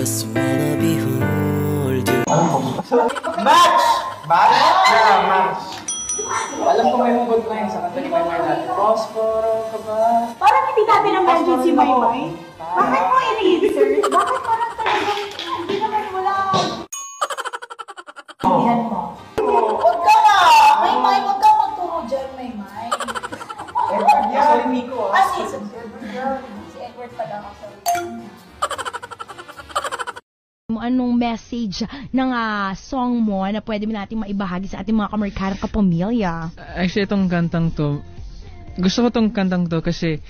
just wanna behold you. Match! Match! Yeah, match. Alam ko may hugot na yun sa kanta ni Maymay natin. Prospero ka ba? Parang hindi natin na-mention si Maymay. Bakit mo ini-insert? Bakit mo mo anong message ng ah, song mo na pwede natin maibahagi sa ating mga kamerkarang kapamilya. Actually, itong kantang to, gusto ko tong kantang to kasi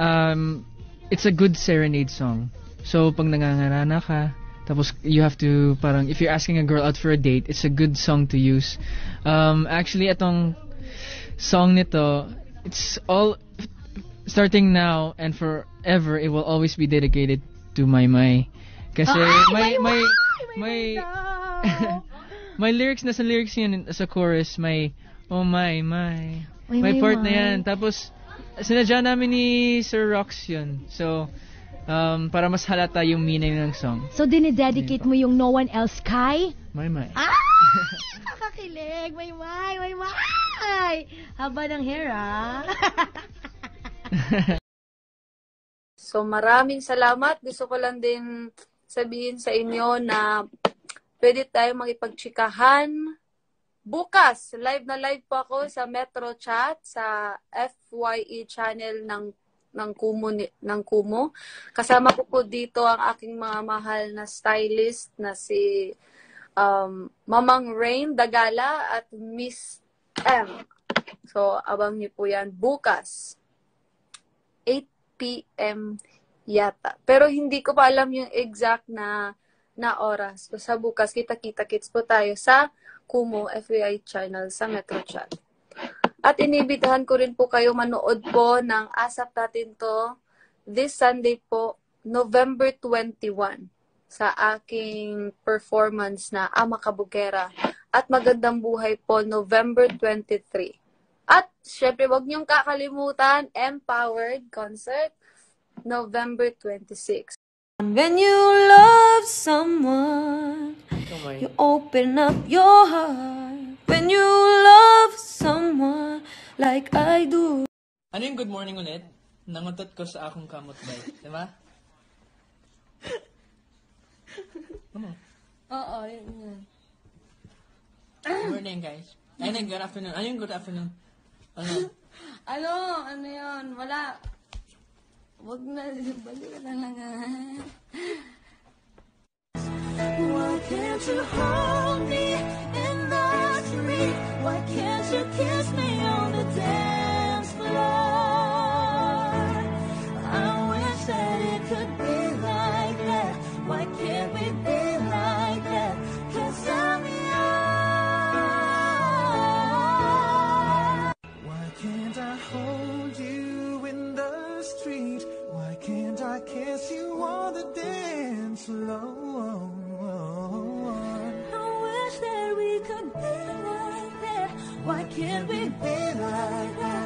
um, it's a good serenade song. So, pag nangangarana ka, tapos you have to, parang, if you're asking a girl out for a date, it's a good song to use. Um, actually, itong song nito, it's all, starting now and forever, it will always be dedicated to my my. Kasi may, may, may, may lyrics na sa lyrics yun sa chorus, may, oh my, my. May, May part na my. yan. Tapos, sinadya namin ni Sir Rox yun. So, um, para mas halata yung meaning ng song. So, dinidedicate mo yung No One Else Kay? My, my. Ay! Nakakilig! May may! May may! Haba ng hair, ah. So maraming salamat. Gusto ko lang din sabihin sa inyo na pwede tayo makipagchikahan. Bukas, live na live po ako sa Metro Chat sa FYE channel ng ng Kumu ni- ng Kumu. Kasama ko po dito ang aking mga mahal na stylist na si um, Mamang Rain Dagala at Miss M. So, abang niyo po yan bukas. 8 p.m. yata. Pero hindi ko pa alam yung exact na na oras. So, sa bukas, kita-kita kits po tayo sa Kumu FYI channel sa Metro Chat. At inibitahan ko rin po kayo manood po ng Asap natin to this Sunday po, November 21 sa aking performance na Ama Kabugera at Magandang Buhay po, November 23. At syempre, wag niyong kakalimutan, Empowered Concert, November 26. When you love someone, you open up your heart. When you love someone like I do. Ano yung good morning ulit? Nangutot ko sa akong kamot bay. Di ba? Oo, yun yun. Good morning, guys. Ano yung good afternoon? Ano yung good afternoon? Ano? Ano? Ano yun? Wala. Wag na. Bali ka ah. Why can't you hold me in the street? Why can't you kiss me on the dance floor? I wish that it could be like that. Why can't we be like that? Cause I'm yours. Why can't I hold you street? Why can't I kiss you on the dance floor? I wish that we could be like that. Why can't we be like that?